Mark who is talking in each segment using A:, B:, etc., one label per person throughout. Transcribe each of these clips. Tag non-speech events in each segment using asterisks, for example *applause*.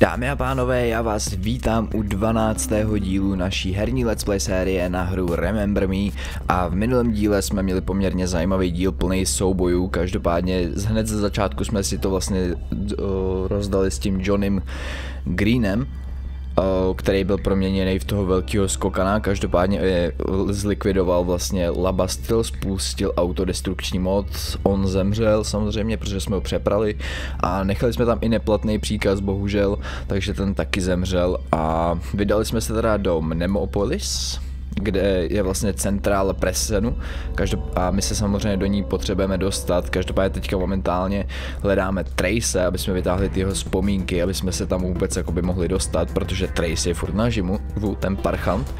A: Dámy a pánové, já vás vítám u 12. dílu naší herní let's play série na hru Remember Me a v minulém díle jsme měli poměrně zajímavý díl plný soubojů, každopádně hned ze začátku jsme si to vlastně uh, rozdali s tím Johnem Greenem, který byl proměněný v toho velkého skokana, každopádně je zlikvidoval vlastně Labastil, spustil autodestrukční mod, on zemřel samozřejmě, protože jsme ho přeprali a nechali jsme tam i neplatný příkaz bohužel, takže ten taky zemřel. A vydali jsme se teda do Mnemopolis, kde je vlastně centrál Presenu a my se samozřejmě do ní potřebujeme dostat. Každopádně teďka momentálně hledáme Trace, aby jsme vytáhli ty jeho vzpomínky, aby jsme se tam vůbec jakoby mohli dostat, protože Trace je furt nažimu, ten parchant.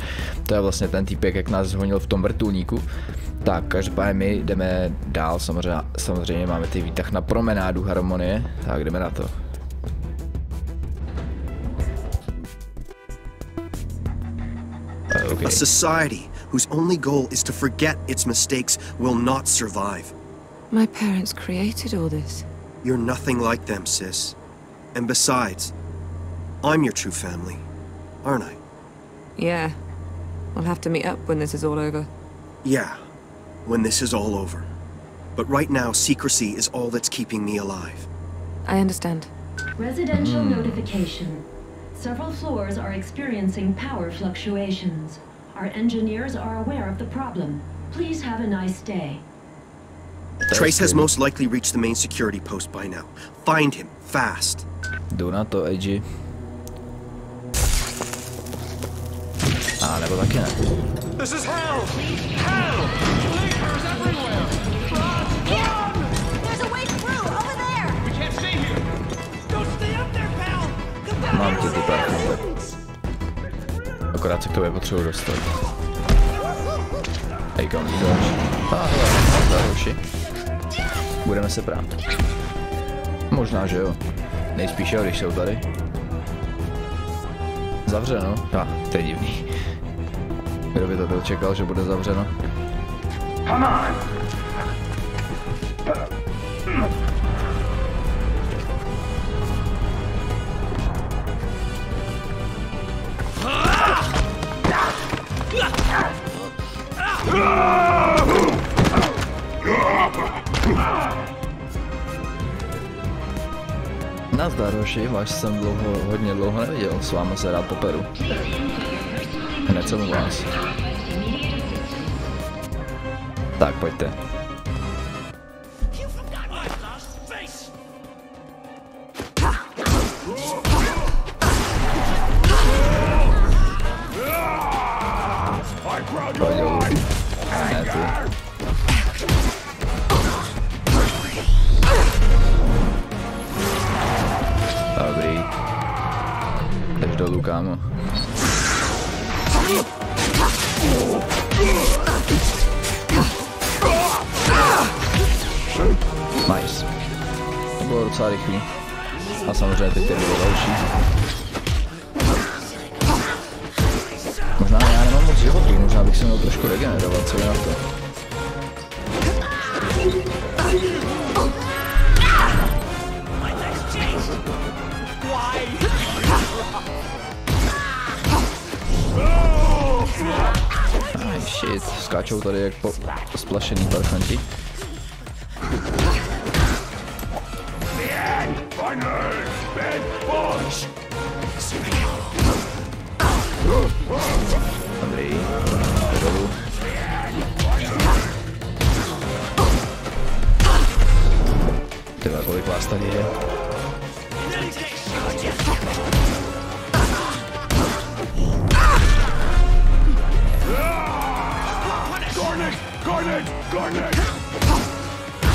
A: To je vlastně ten týpek, jak nás zhonil v tom vrtulníku. Tak, každopádně my jdeme dál, samozřejmě, samozřejmě máme ty výtah na promenádu harmonie, tak jdeme na to.
B: Okay. A society whose only goal is to forget its mistakes will not survive.
C: My parents created all this.
B: You're nothing like them, sis. And besides, I'm your true family, aren't I?
C: Yeah. We'll have to meet up when this is all over.
B: Yeah, when this is all over. But right now, secrecy is all that's keeping me alive.
C: I understand.
D: Residential mm. notification. Several floors are experiencing power fluctuations. Our engineers are aware of the problem. Please have a nice day.
B: Trace has most likely reached the main security post by now. Find him, fast.
A: Jdu na to, Edgy. A, nebo taky ne.
E: This is hell! Hell! Lasers everywhere! Run! Run!
F: There's a way through, over there!
E: We can't stay here! Don't stay up there, pal! Come
A: Mám to ty Akorát se k tobě potřebuji dostat. Hej, kam jdeš? Ah, hele. Budeme se prát. Možná, že jo. Nejspíš jo, když jsou tady. Zavřeno? Ah, to je divný. Kdo by to byl čekal, že bude zavřeno? Come on! Nazdar hoši, vás jsem dlouho, hodně dlouho neviděl, s vámi se rád poperu. Hned jsem u vás. Tak, pojďte. Shit, skáčou tady jak po splašený parchanti. Dobrý, dolů. Tyhle, kolik vás tady je?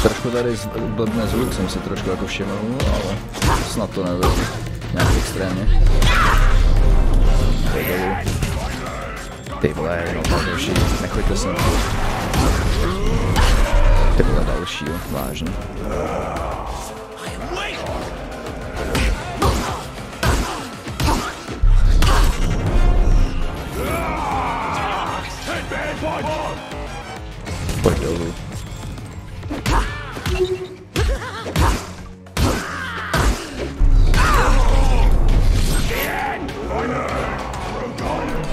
A: Trošku tady blbne zvuk jsem si trošku jako všiml, ale snad to nebyl nějak extrémně. Ty vole, no další, nechoďte sem. Ty vole další, Pô, deu ruim.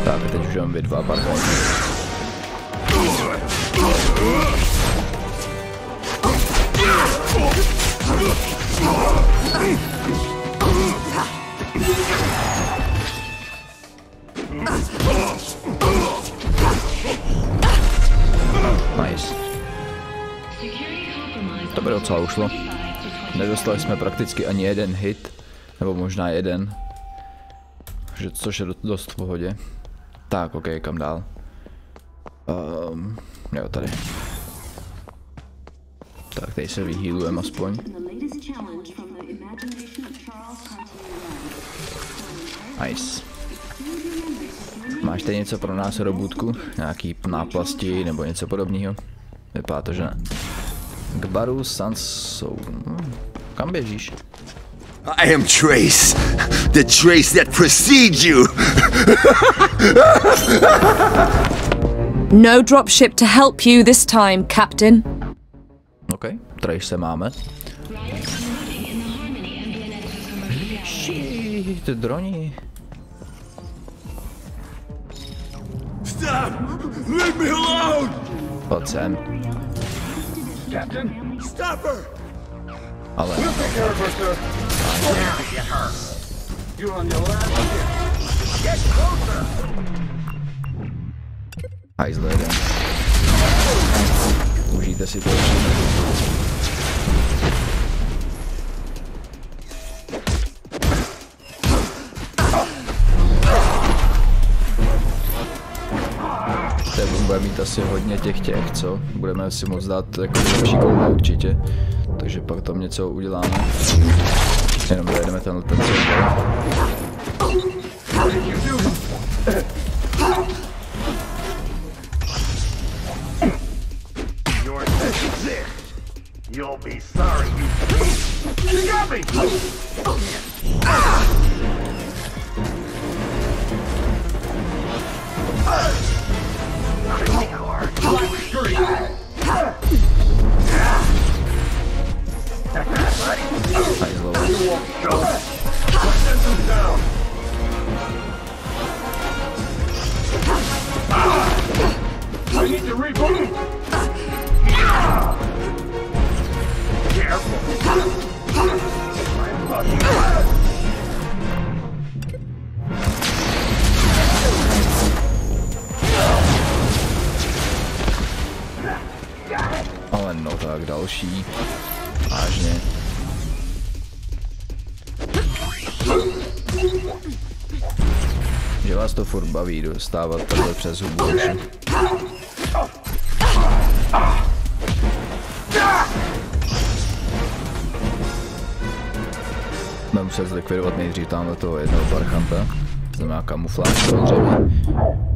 A: de vete şu can beri var parmağım. Hey! By docela ušlo. Nedostali jsme prakticky ani jeden hit, nebo možná jeden. Že, což je dost v pohodě. Tak, ok, kam dál? Um, jo, tady. Tak, tady se vyhýlujeme aspoň. Nice. Máš tady něco pro nás, robůtku? Nějaký náplasti nebo něco podobného? Vypadá to, že ne. K baru Sansou. Hm, kam běžíš?
G: I am Trace, the Trace that precedes you.
F: No dropship to help you this time, Captain.
A: OK, Trace se máme. Shit, droni.
G: Stop! Leave me alone!
A: Pojď sem. Captain.
G: Stop her!
A: I'll let we'll take care of her, sir. Now get her. You're on your last hit. Get closer! Užijte the to. Asi hodně těch těch, co? Budeme si moc dát jako lepší kombo určitě. Takže pak tam něco uděláme. Jenom dojedeme tenhle ten. Baví dostávat takhle přes hubu. Budeme muset zlikvidovat nejdřív tamhle toho jednoho parchanta. To znamená kamufláž samozřejmě.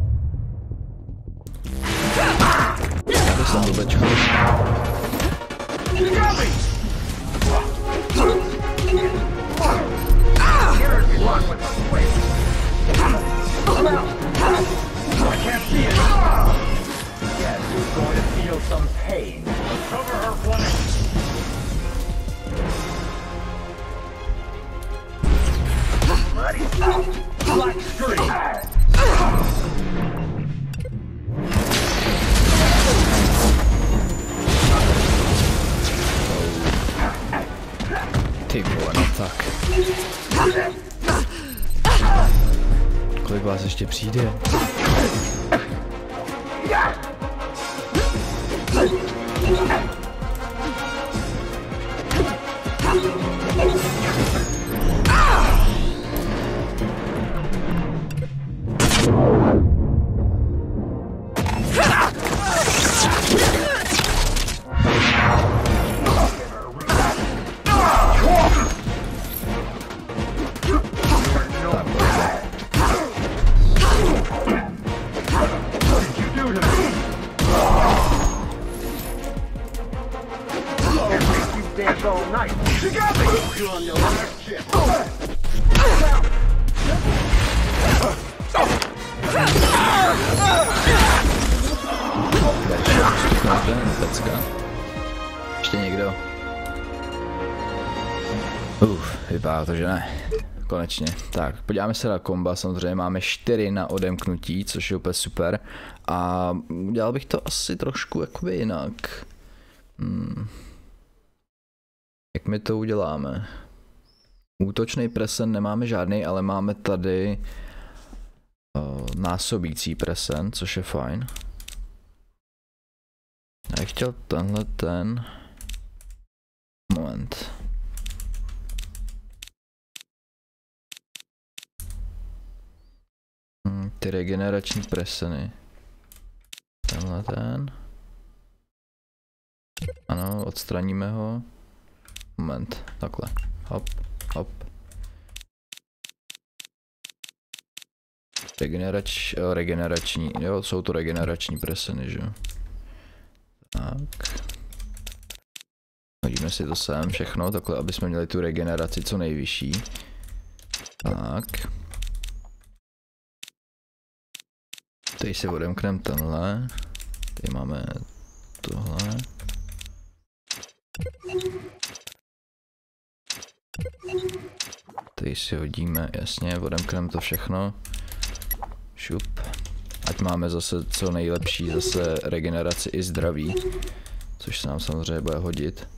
A: Vás ještě konečně. Tak, podíváme se na komba, samozřejmě máme 4 na odemknutí, což je úplně super. A udělal bych to asi trošku jakoby jinak. Hmm. Jak my to uděláme? Útočný presen nemáme žádný, ale máme tady uh, násobící presen, což je fajn. Já chtěl tenhle ten... Moment. Hmm, ty regenerační preseny. Tenhle ten. Ano, odstraníme ho. Moment, takhle. Hop, hop. Regenerač, regenerační, jo, jsou to regenerační preseny, že jo. Tak. Hodíme si to sem všechno, takhle, aby jsme měli tu regeneraci co nejvyšší. Tak. Tady si odemkneme tenhle. Tady máme tohle. Tady si hodíme, jasně, odemkneme to všechno. Šup. Ať máme zase co nejlepší, zase regeneraci i zdraví. Což se nám samozřejmě bude hodit.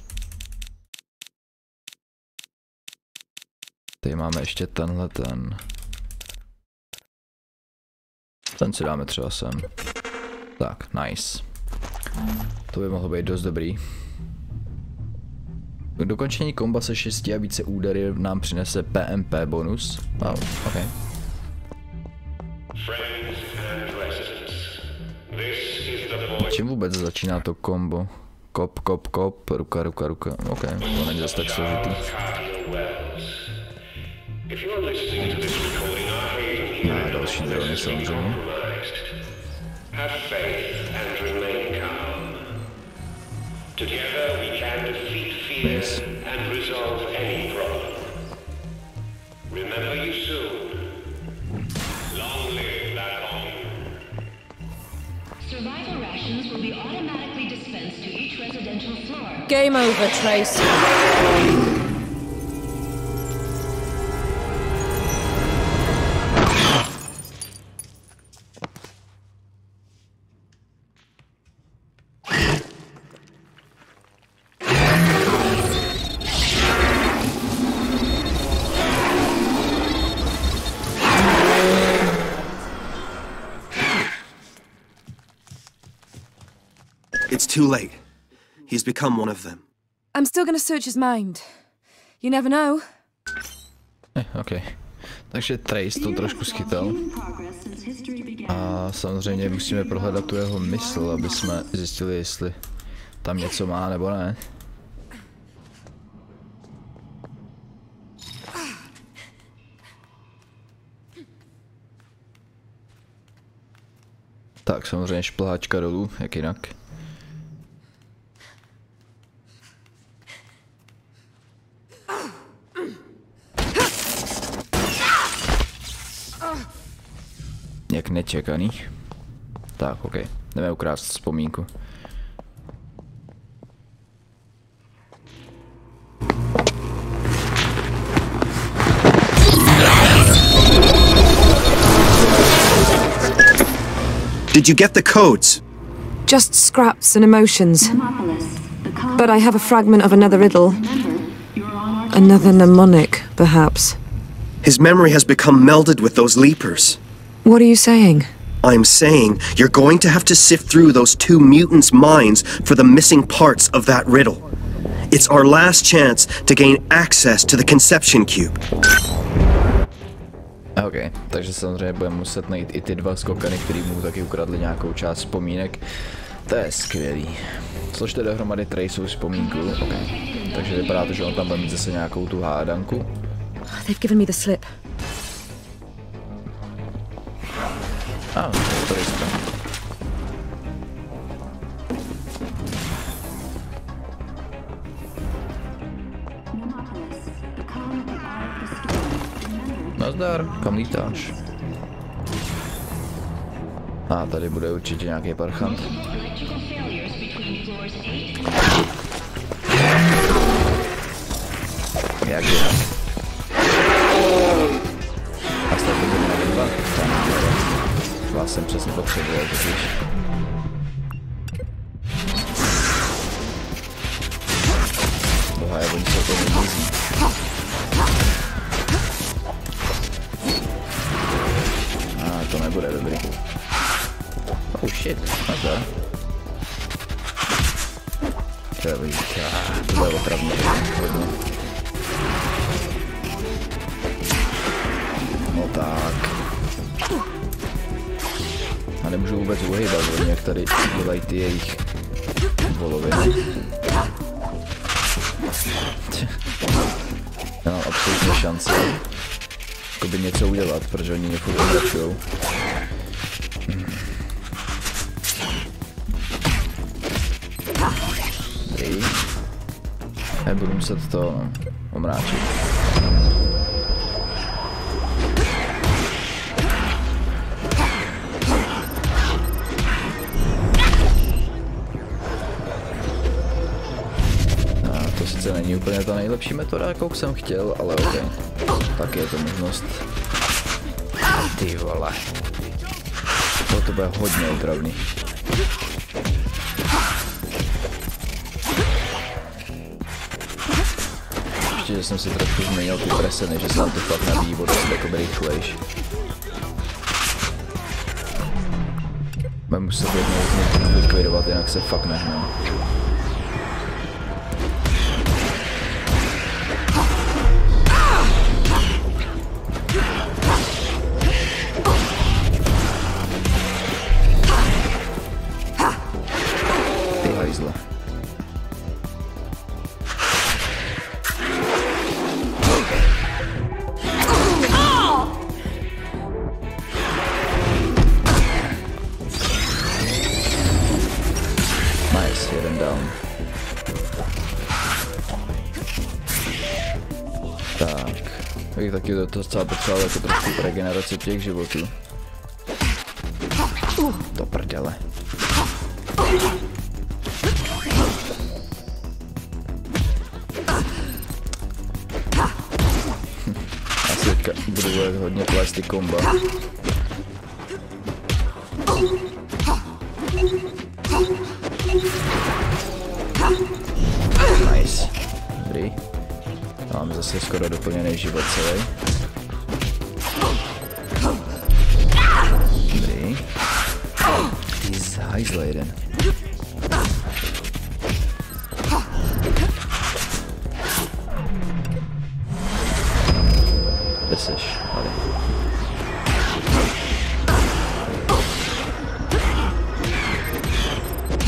A: Tady máme ještě tenhle ten. Ten si dáme třeba sem. Tak, nice. To by mohlo být dost dobrý. Dokončení komba se 6 a více údery nám přinese PMP bonus. Wow, ok. Čím vůbec začíná to kombo? Kop, kop, kop, ruka, ruka, ruka. Ok, to není zase tak složitý. A další drony samozřejmě.
H: Have faith and remain calm. Together we can defeat fear
A: Nice.
H: and resolve any problem. Remember you soon. Long live Lacon.
D: Survival rations will be automatically dispensed to each residential floor.
F: Game over, Trace.
B: Too late. He's become one of them.
C: I'm still gonna search his mind. You never know.
A: Eh, ok. Takže Trace to trošku schytal. A samozřejmě musíme prohledat tu jeho mysl, aby jsme zjistili, jestli tam něco má nebo ne. Tak samozřejmě šplháčka dolů, jak jinak. Jak nečekaný. Tak, ok. Jdeme ukrást vzpomínku.
B: Did you get the codes?
C: Just scraps and emotions. But I have a fragment of another riddle. Another mnemonic, perhaps.
B: His memory has become melded with those leapers.
C: What are you saying?
B: I'm saying you're going to have to sift through those two mutants' minds for the missing parts of that riddle. It's our last chance to gain access to the conception cube.
A: Ok, takže samozřejmě budeme muset najít i ty dva skokany, který mu taky ukradli nějakou část vzpomínek. To je skvělý. Složte dohromady Traceovou vzpomínku, ok. Takže vypadá to, že on tam bude mít zase nějakou tu hádanku.
C: They've given me the slip.
A: A, to je super. Nazdar, kam lítáš? A tady bude určitě nějaký parchant.
D: Electrical failures between floors 8
A: Jak jinak? czasem przez potrzeby odżyć. Nemůžu vůbec uhejbat, oni jak tady dělají ty jejich voloviny. Mám absolutně šanci jakoby něco udělat, protože oni mě furt obračujou. Já budu muset to omráčit. Úplně ta nejlepší metoda, jakou jsem chtěl, ale ok. Tak je to možnost. Ty vole. To, to bude hodně otravný. Ještě, že jsem si trošku změnil ty preseny, že se nám to fakt nabíjí o dost jakoby rychlejš. Budeme muset jednou z nich likvidovat, jinak se fakt nehnu. Regeneraci těch životů. Do prdele. *laughs* Asi teďka budu volit hodně plastic komba. Nice. Dobrý. Mám zase skoro doplněný život celý. Zhajzle jeden.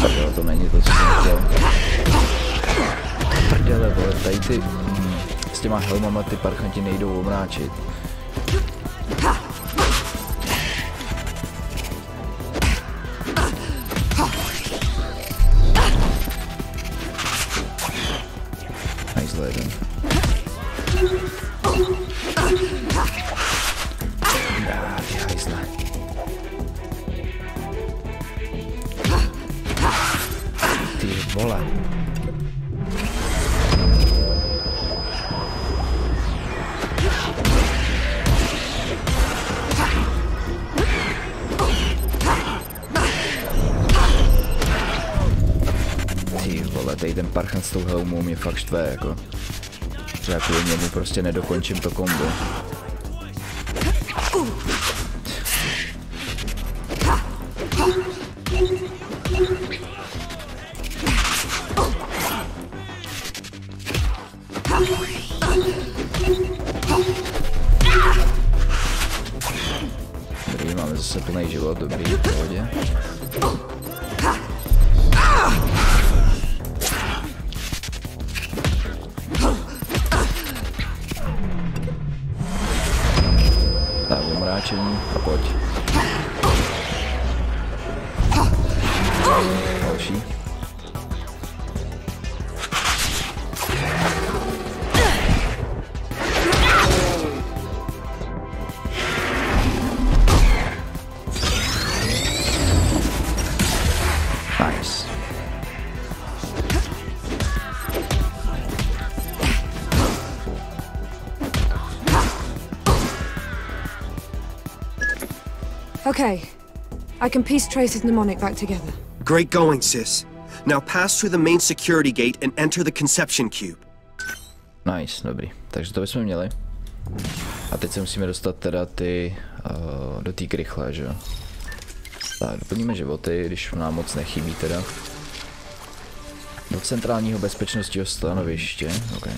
A: Tady. Jo, to není to, co jsem chtěl. Prdele, vole, tady ty... S těma helmama ty parchanti nejdou omráčit. Mě fakt štve, jako. Já kvůli němu prostě nedokončím to kombo. Dobrý, máme zase plný život, dobrý, v pohodě.
C: Okay. I can piece Trace's mnemonic back together.
B: Great going, sis. Now pass through the main security gate and enter the conception cube.
A: Nice, dobrý. Takže to bychom měli. A teď se musíme dostat teda ty uh, do té krychle, že jo. Tak, doplníme životy, když nám moc nechybí teda. Do centrálního bezpečnostního stanoviště, ok.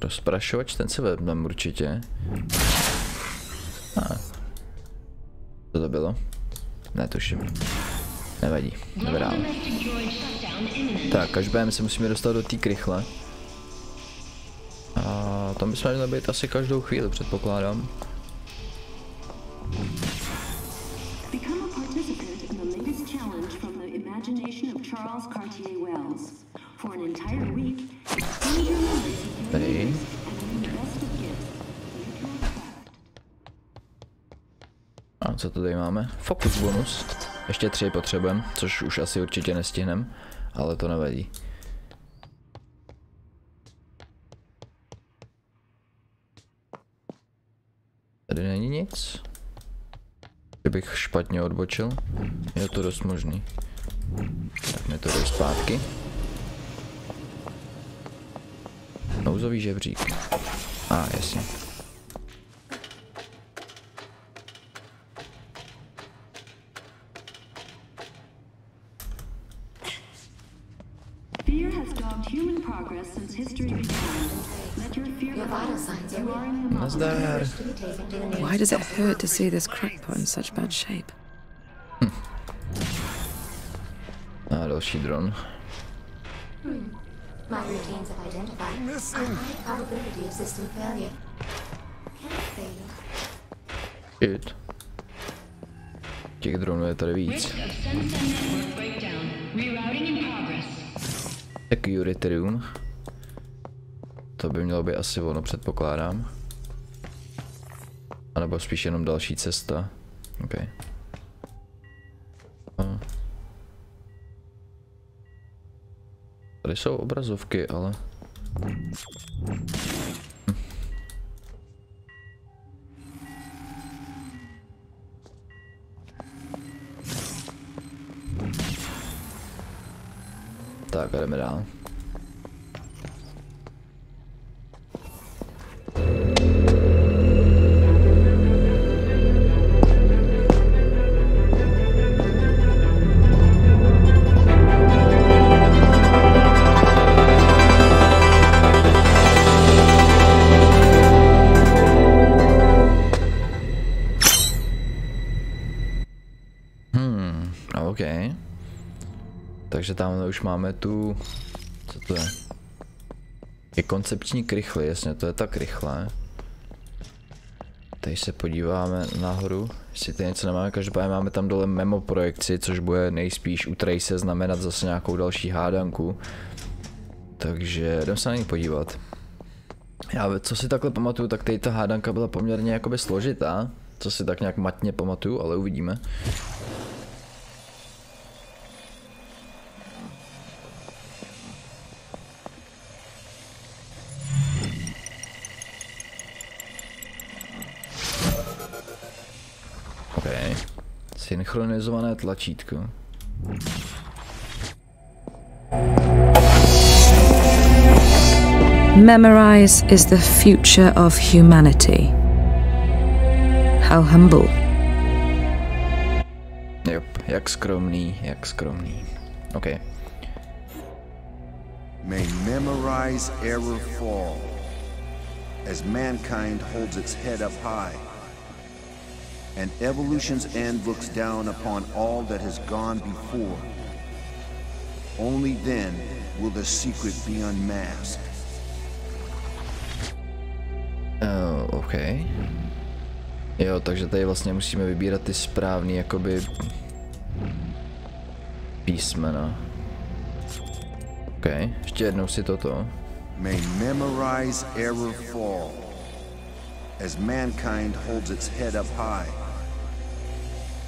A: Rozprašovač, ten se vezmeme určitě. A. Co to bylo? Netuším. Nevadí, nevrál. Tak, každopádně se musíme dostat do té krychle. A tam bychom měli být asi každou chvíli, předpokládám. Co to tady máme? Focus bonus. Ještě tři potřebujeme, což už asi určitě nestihnem, ale to nevadí. Tady není nic. Že bych špatně odbočil. Je to dost možný. Tak mi to jde zpátky. Nouzový žebřík. A, ah, jasně.
C: Does it hurt to see this crackpot in such bad shape?
A: A další dron.
I: My routines have identified a high probability of system failure. Can fail.
A: Shit. Těch dronů je tady víc. Security room. To by mělo být asi ono, předpokládám. A nebo spíš jenom další cesta. OK. A. Tady jsou obrazovky, ale... Tak, jdeme dál. Takže tamhle už máme tu... Co to je? Je koncepční krychle, jasně, to je tak rychlé. Tady se podíváme nahoru, jestli tady něco nemáme, každopádně máme tam dole memo projekci, což bude nejspíš u Trace znamenat zase nějakou další hádanku. Takže jdem se na ní podívat. Já co si takhle pamatuju, tak tady ta hádanka byla poměrně jakoby složitá, co si tak nějak matně pamatuju, ale uvidíme. Synchronizované tlačítko.
F: Memorize is the future of humanity. How humble.
A: Jop, jak skromný, jak skromný. OK.
G: May memorize error fall as mankind holds its head up high. And evolution's end looks down upon all that has gone before. Only then will the secret be unmasked.
A: Uh, OK. Jo, takže tady vlastně musíme vybírat ty správný jakoby písmena. OK, ještě jednou si toto.
G: May memorize error fall as mankind holds its head up high.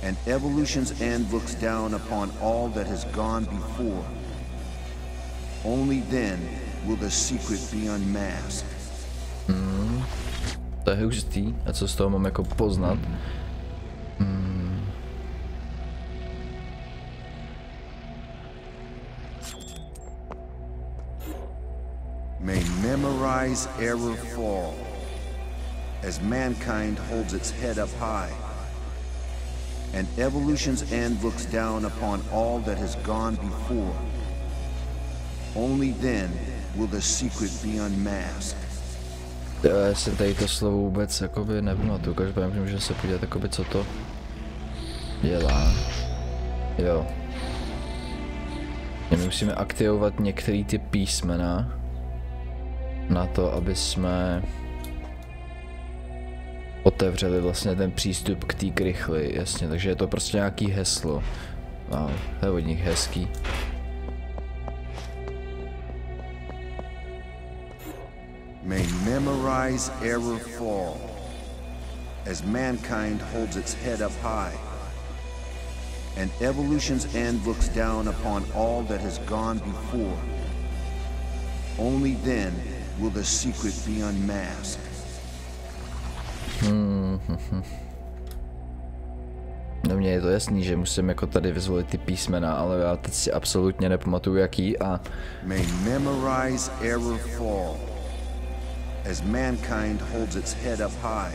G: and evolution's end looks down upon all that has gone before. Only then will the secret be unmasked. Mm.
A: To je hustý. A co z toho mám jako poznat? Mm.
G: May memorize error fall, as mankind holds its head up high. And evolution's end looks down upon all that has gone before. Only then will the secret be unmasked.
A: Já si tady to slovo vůbec jakoby nepamatuju, každopádně můžeme se podívat jakoby co to dělá. Jo. My musíme aktivovat některé ty písmena na to, aby jsme otevřeli vlastně ten přístup k té krychli, jasně, takže je to prostě nějaký heslo. Wow, to je od nich hezký.
G: May memorize error fall as mankind holds its head up high and evolution's end looks down upon all that has gone before. Only then will the secret be unmasked.
A: Hmm, hm, hm. No mně je to jasný, že musím jako tady vyzvolit ty písmena, ale já teď si absolutně nepamatuju jaký a...
G: May memorize error fall as mankind holds its head up high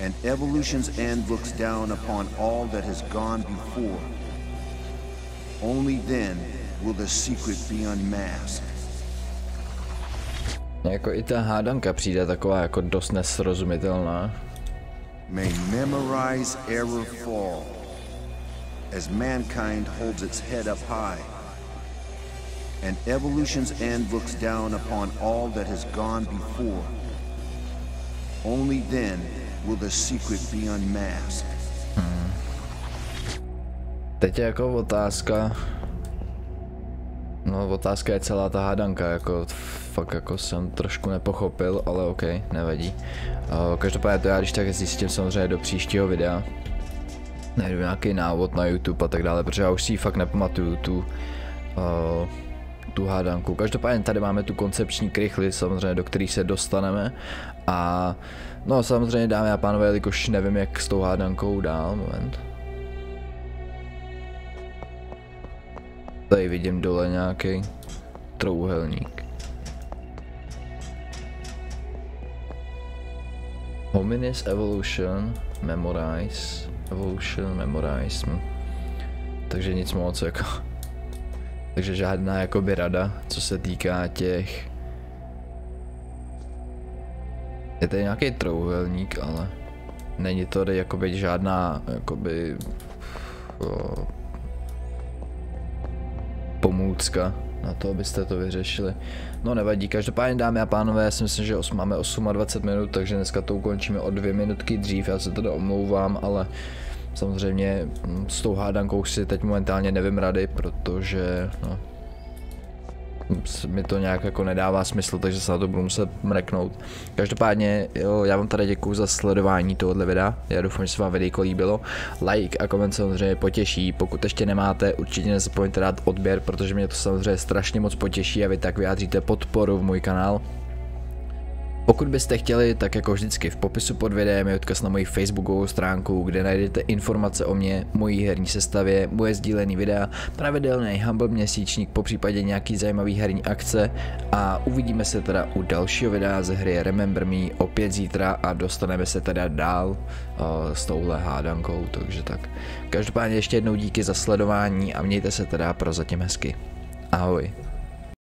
G: and evolution's end looks down upon all that has gone before. Only then will the secret be unmasked.
A: No jako i ta hádanka přijde taková jako dost nesrozumitelná.
G: May memorize error fall as mankind holds its head up high and evolution's end looks down upon all that has gone before. Only then will the secret be unmasked.
A: Hmm. Teď je jako otázka, No otázka je celá ta hádanka, jako fakt jako jsem trošku nepochopil, ale ok, nevadí. Uh, každopádně to já když tak zjistím samozřejmě do příštího videa. Najdu nějaký návod na YouTube a tak dále, protože já už si fakt nepamatuju tu, uh, tu hádanku. Každopádně tady máme tu koncepční krychli, samozřejmě do který se dostaneme a no samozřejmě dámy a pánové, jelikož nevím jak s tou hádankou dál, moment. Tady vidím dole nějaký trouhelník. Hominis Evolution, Memorize, Evolution, Memorize. Hm. Takže nic moc jako. *laughs* Takže žádná jakoby rada, co se týká těch... Je tady nějaký trouhelník, ale není to tady jakoby žádná jakoby o, pomůcka na to, abyste to vyřešili. No nevadí, každopádně dámy a pánové, já si myslím, že os máme 28 minut, takže dneska to ukončíme o dvě minutky dřív, já se teda omlouvám, ale samozřejmě hm, s tou hádankou si teď momentálně nevím rady, protože no, mi to nějak jako nedává smysl, takže se na to budu muset mreknout. Každopádně, jo, já vám tady děkuji za sledování tohohle videa, já doufám, že se vám videjko líbilo. Like a koment samozřejmě potěší, pokud ještě nemáte, určitě nezapomeňte dát odběr, protože mě to samozřejmě strašně moc potěší a vy tak vyjádříte podporu v můj kanál. Pokud byste chtěli, tak jako vždycky v popisu pod videem je odkaz na moji facebookovou stránku, kde najdete informace o mě, mojí herní sestavě, moje sdílený videa, pravidelný Humble měsíčník, po případě nějaký zajímavý herní akce a uvidíme se teda u dalšího videa ze hry Remember Me opět zítra a dostaneme se teda dál uh, s touhle hádankou, takže tak. Každopádně ještě jednou díky za sledování a mějte se teda pro zatím hezky. Ahoj.